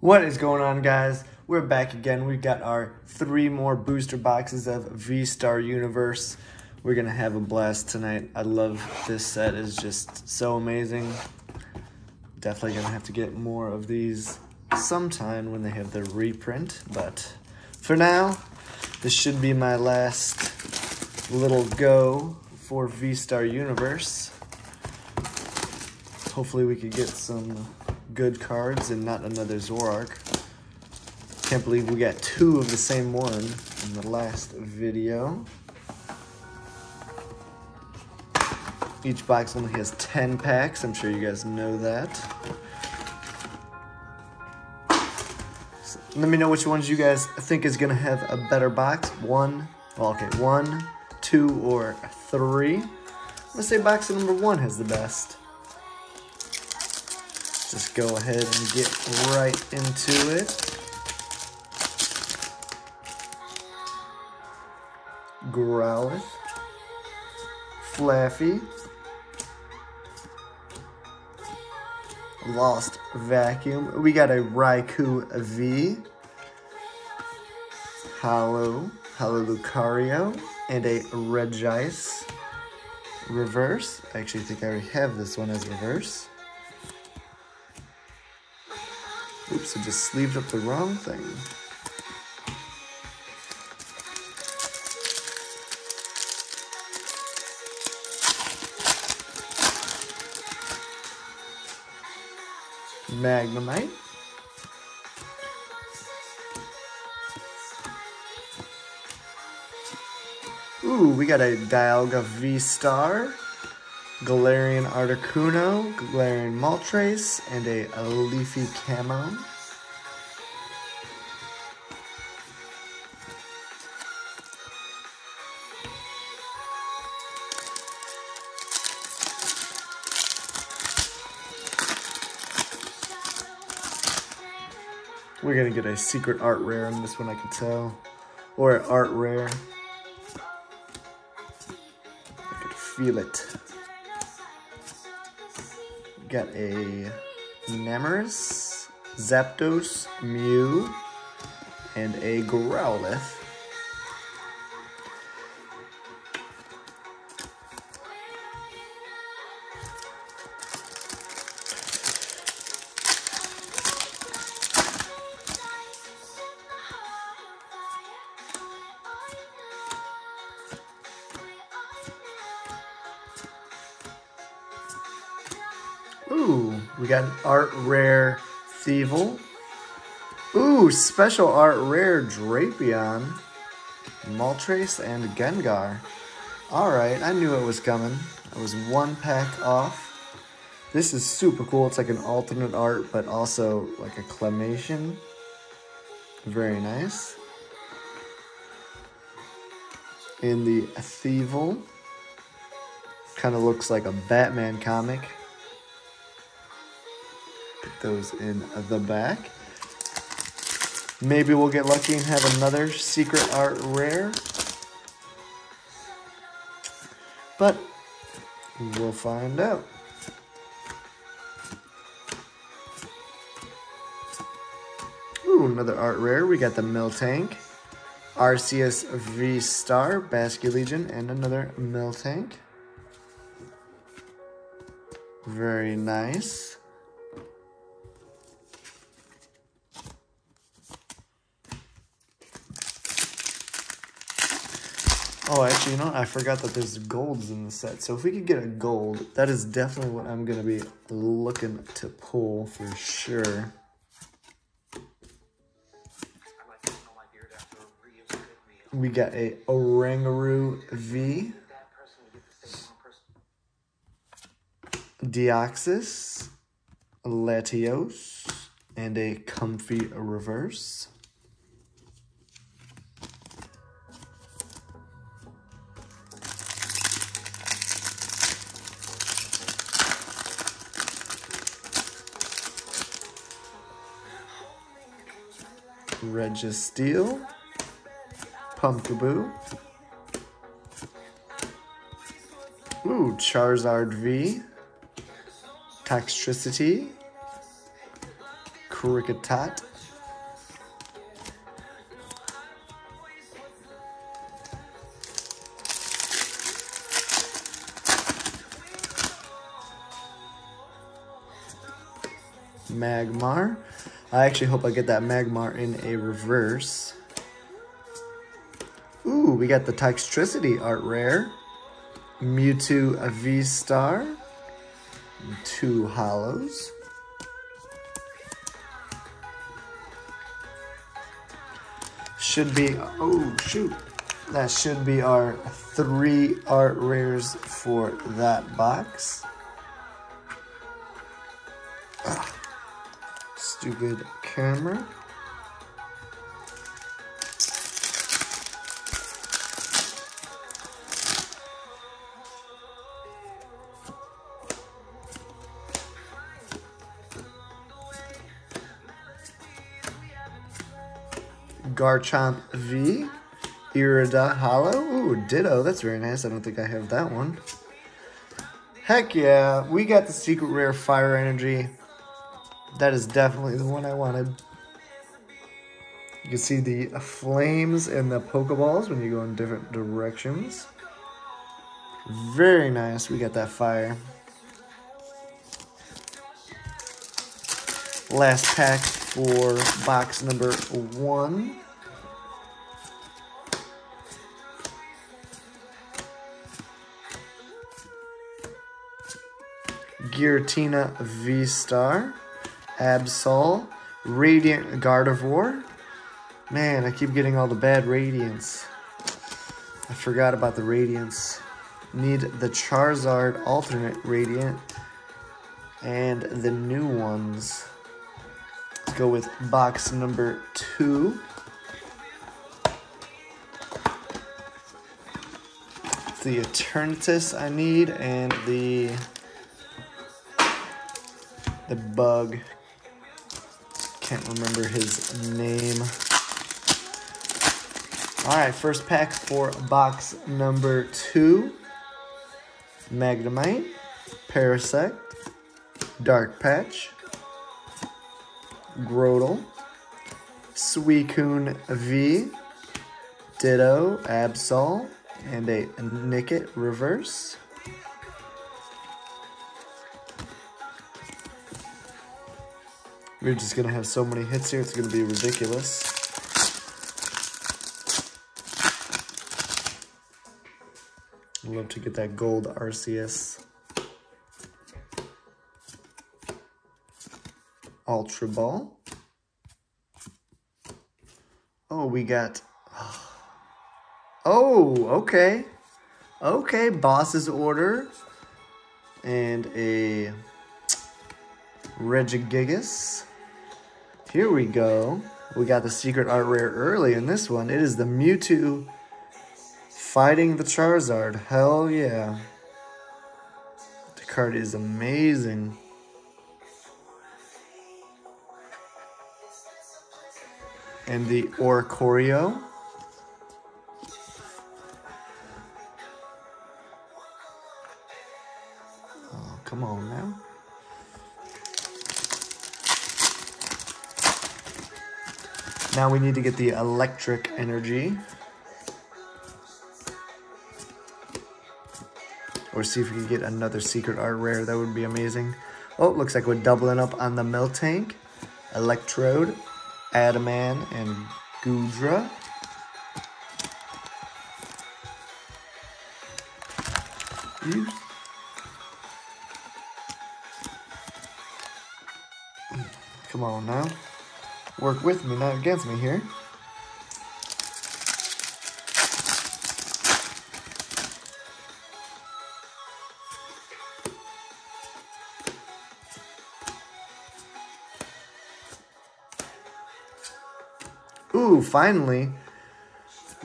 What is going on, guys? We're back again. We've got our three more booster boxes of V-Star Universe. We're gonna have a blast tonight. I love this set. It's just so amazing. Definitely gonna have to get more of these sometime when they have their reprint. But for now, this should be my last little go for V-Star Universe. Hopefully we could get some good cards and not another Zoroark. Can't believe we got two of the same one in the last video. Each box only has 10 packs. I'm sure you guys know that. So let me know which ones you guys think is going to have a better box. One, well, okay, one, two, or three. I'm going to say box number one has the best just go ahead and get right into it. Growlithe, Flaaffy, Lost Vacuum. We got a Raikou V, Holo, Holo Lucario, and a Regice reverse. I actually think I already have this one as reverse. Oops, I just sleeved up the wrong thing. Magnemite. Ooh, we got a Dialga V-Star. Galarian Articuno, Galarian Moltres, and a, Leafy Camo. We're gonna get a secret art rare on this one, I can tell. Or art rare. I could feel it got a Nemeris, Zapdos, Mew, and a Growlithe. Got art rare Thievul. Ooh, special art rare Drapion, Moltres, and Gengar. Alright, I knew it was coming. I was one pack off. This is super cool. It's like an alternate art, but also like a clemation. Very nice. In the Thievul. Kind of looks like a Batman comic those in the back. Maybe we'll get lucky and have another secret art rare. But we'll find out. Ooh, another art rare. We got the Miltank, Arceus V-Star, Basculegion, and another Miltank. Very nice. Oh, actually, you know, I forgot that there's golds in the set. So if we could get a gold, that is definitely what I'm going to be looking to pull for sure. We got a Oranguru V. Deoxys. Latios. And a Comfey Reverse. Registeel, Pumpkaboo, ooh, Charizard V, Toxtricity, Kricketot, Magmar, I actually hope I get that Magmar in a reverse. Ooh, we got the Toxtricity art rare. Mewtwo a V-Star. Two holos. Should be, oh shoot. That should be our three art rares for that box. Ugh. Stupid camera. Garchomp V, Irida Holo. Ooh, Ditto. That's very nice. I don't think I have that one. Heck yeah, we got the secret rare Fire Energy. That is definitely the one I wanted. You can see the flames and the Pokeballs when you go in different directions. Very nice. We got that fire. Last pack for box number one. Giratina V-Star, Absol, Radiant Gardevoir. Man, I keep getting all the bad Radiants. I forgot about the Radiants. Need the Charizard alternate Radiant and the new ones. Let's go with box number two. the Eternatus I need and the the bug. Can't remember his name. Alright, first pack for box number two. Magnemite, Parasect, Dark Patch, Grotle, Suicune V, Ditto, Absol, and a Nickit Reverse. We're just going to have so many hits here, it's going to be ridiculous. I'd love to get that gold Arceus. Ultra Ball. Oh, we got... Oh, okay. Okay, boss's order. And a Regigigas. Here we go. We got the secret art rare early in this one. It is the Mewtwo fighting the Charizard. Hell yeah. The card is amazing. And the Oricorio. Oh, come on now. Now we need to get the electric energy. Or see if we can get another secret art rare. That would be amazing. Oh, looks like we're doubling up on the Miltank, Electrode, Adaman, and Goodra. Come on now work with me, not against me here. Ooh, finally.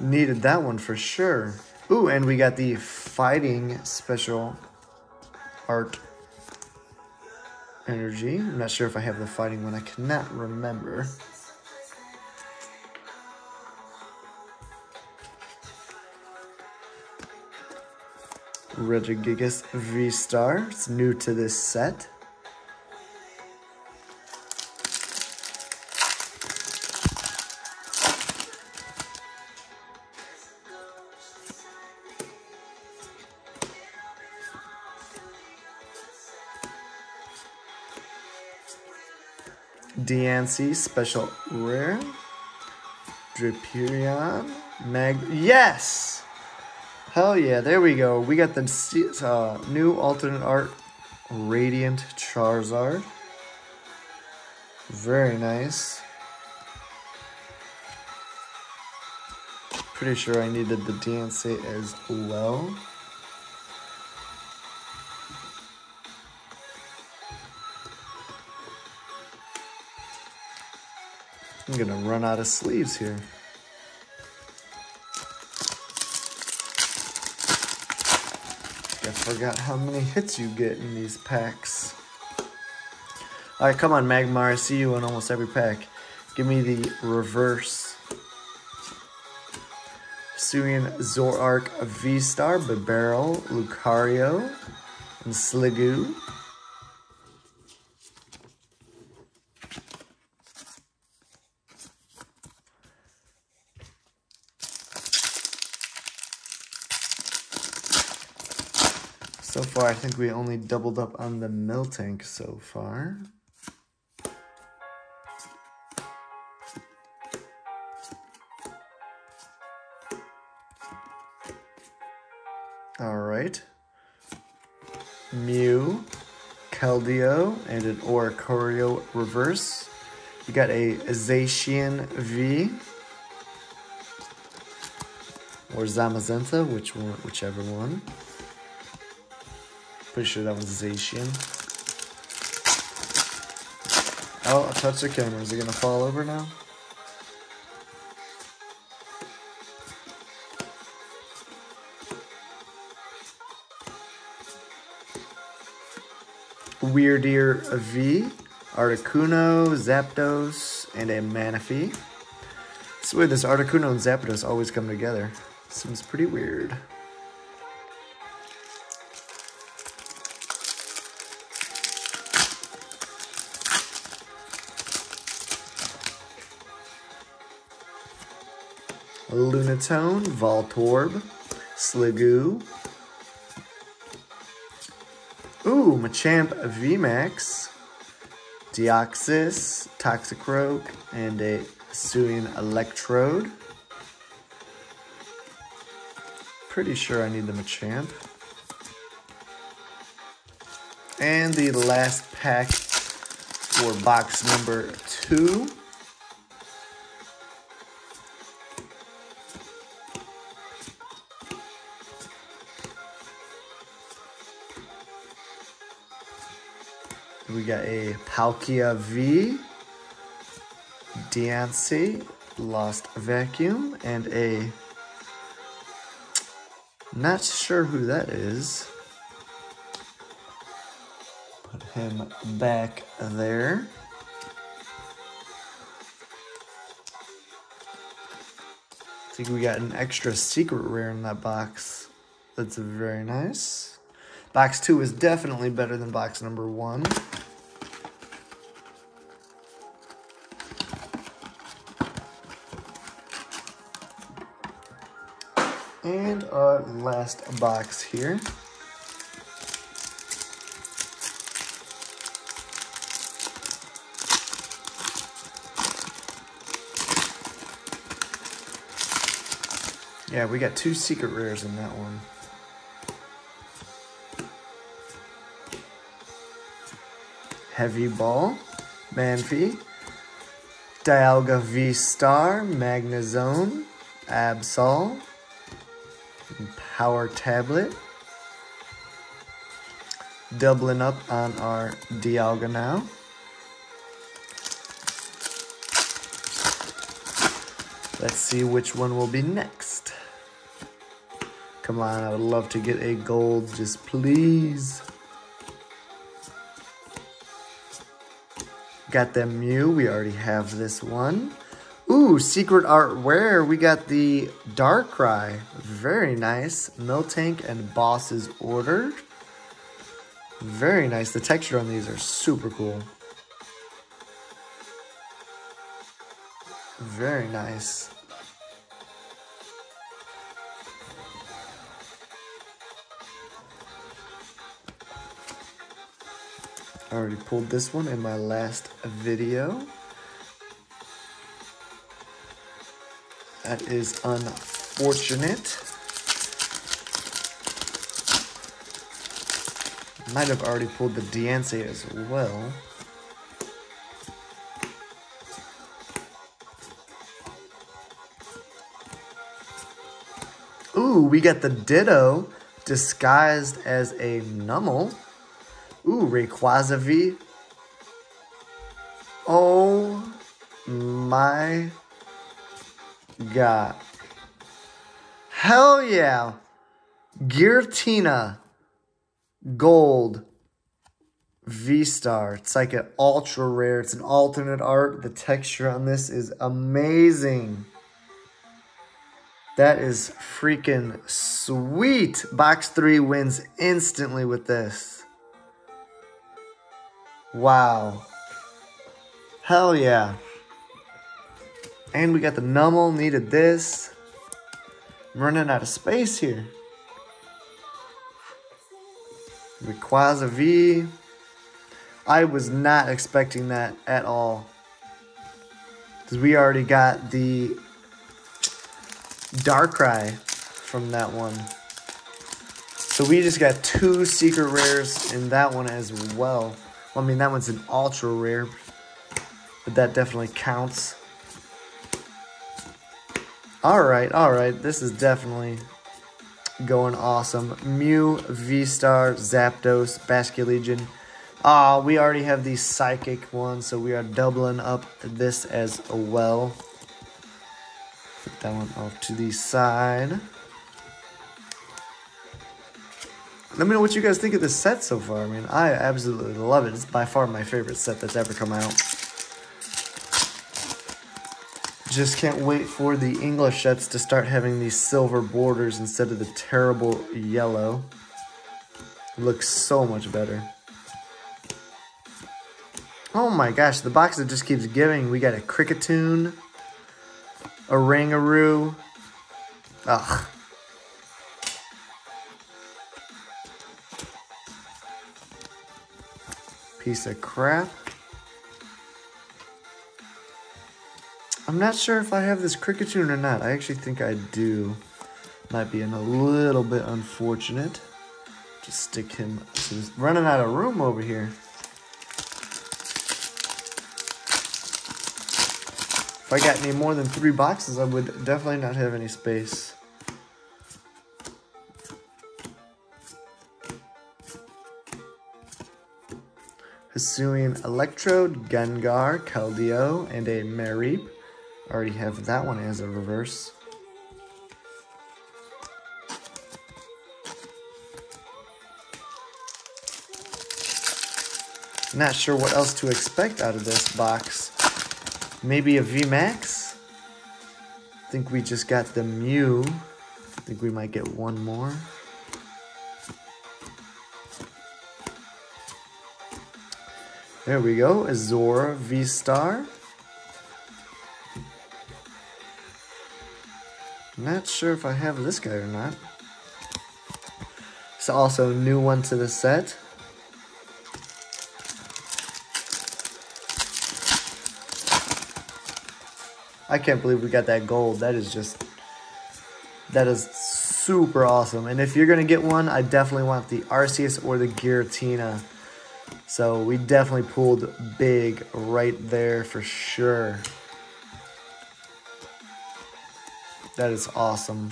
Needed that one for sure. Ooh, and we got the fighting special art energy. I'm not sure if I have the fighting one. I cannot remember. Regigigas V-Star. It's new to this set. Diancie special rare. Drapion. Mag. Yes! Hell yeah, there we go. We got the uh, new alternate art Radiant Charizard. Very nice. Pretty sure I needed the DNC as well. I'm gonna run out of sleeves here. I forgot how many hits you get in these packs. Alright, come on, Magmar. I see you in almost every pack. Give me the reverse. Hisuian Zoroark V-Star, Bibarel, Lucario, and Sliggoo. So far, I think we only doubled up on the Miltank so far. All right. Mew, Keldeo, and an Oricorio reverse. We got a Zacian V. Or Zamazenta, which one, whichever one. Pretty sure that one's Zacian. Oh, I touched the camera. Is it gonna fall over now? Wyrdeer V, Articuno, Zapdos, and a Manaphy. It's weird, this Articuno and Zapdos always come together. Seems pretty weird. Lunatone, Voltorb, Sliggoo, Ooh, Machamp VMAX, Deoxys, Toxicroak, and a Hisuian Electrode. Pretty sure I need the Machamp. And the last pack for box number two. We got a Palkia V, Diancie, Lost Vacuum, and a not sure who that is. Put him back there. I think we got an extra secret rare in that box. That's very nice. Box two is definitely better than box number one. Last box here. Yeah, we got two secret rares in that one. Heavy Ball, Manaphy, Dialga V-Star, Magnezone, Absol, Power Tablet. Doubling up on our Dialga now. Let's see which one will be next. Come on, I would love to get a gold, just please. Got the Mew, we already have this one. Ooh, secret art rare. We got the Darkrai. Very nice. Miltank and Boss's Order. Very nice. The texture on these are super cool. Very nice. I already pulled this one in my last video. That is unfortunate. Might have already pulled the Diancie as well. Ooh, we got the Ditto disguised as a Numel. Ooh, Rayquaza V. Oh my god. Hell yeah. Giratina Gold V-Star. It's like an ultra rare. It's an alternate art. The texture on this is amazing. That is freaking sweet. Box 3 wins instantly with this. Wow. Hell yeah. And we got the Numel, needed this. I'm running out of space here. Rayquaza V. I was not expecting that at all. Because we already got the Darkrai from that one. So we just got two secret rares in that one as well. well I mean, that one's an ultra rare, but that definitely counts. Alright, alright, this is definitely going awesome. Mew, V-Star, Zapdos, Basculegion. Ah, we already have the Psychic ones, so we are doubling up this as well. Put that one off to the side. Let me know what you guys think of this set so far. I mean, I absolutely love it. It's by far my favorite set that's ever come out. Just can't wait for the English sets to start having these silver borders instead of the terrible yellow. It looks so much better. Oh my gosh, the box that just keeps giving. We got a Kricketune a ringaroo. Ugh. Piece of crap. I'm not sure if I have this Kricketune or not. I actually think I do. Might be in a little bit unfortunate. Just stick him. He's running out of room over here. If I got any more than three boxes, I would definitely not have any space. Hisuian Electrode, Gengar, Keldeo, and a Mareep. Already have that one as a reverse. Not sure what else to expect out of this box. Maybe a VMAX? I think we just got the Mew. I think we might get one more. There we go, Azora V-Star. Not sure if I have this guy or not. It's also a new one to the set. I can't believe we got that gold. That is just, that is super awesome. And if you're going to get one, I definitely want the Arceus or the Giratina. So we definitely pulled big right there for sure. That is awesome.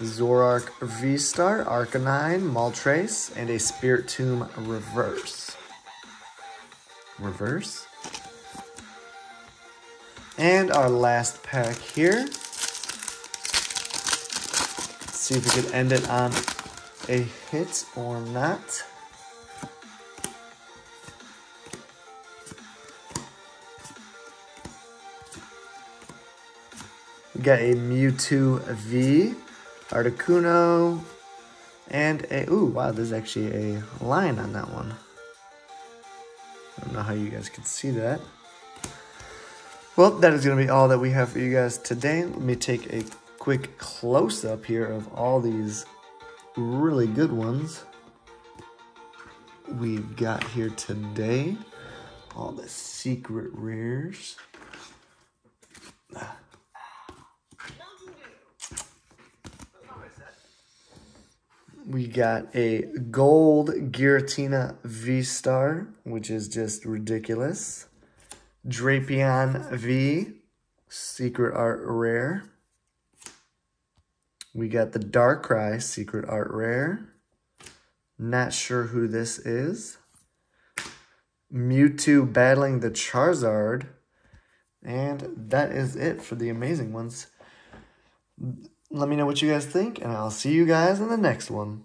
Zoroark V-Star, Arcanine, Moltres, and a Spiritomb Reverse. Reverse. And our last pack here. See if we can end it on a hit or not. We got a Mewtwo V. Articuno, and a, ooh, wow, there's actually a line on that one. I don't know how you guys can see that. Well, that is going to be all that we have for you guys today. Let me take a quick close-up here of all these really good ones we've got here today. All the secret rares. We got a gold Giratina V-Star, which is just ridiculous. Drapion V, Secret Art Rare. We got the Darkrai Secret Art Rare. Not sure who this is. Mewtwo battling the Charizard. And that is it for the amazing ones. Let me know what you guys think, and I'll see you guys in the next one.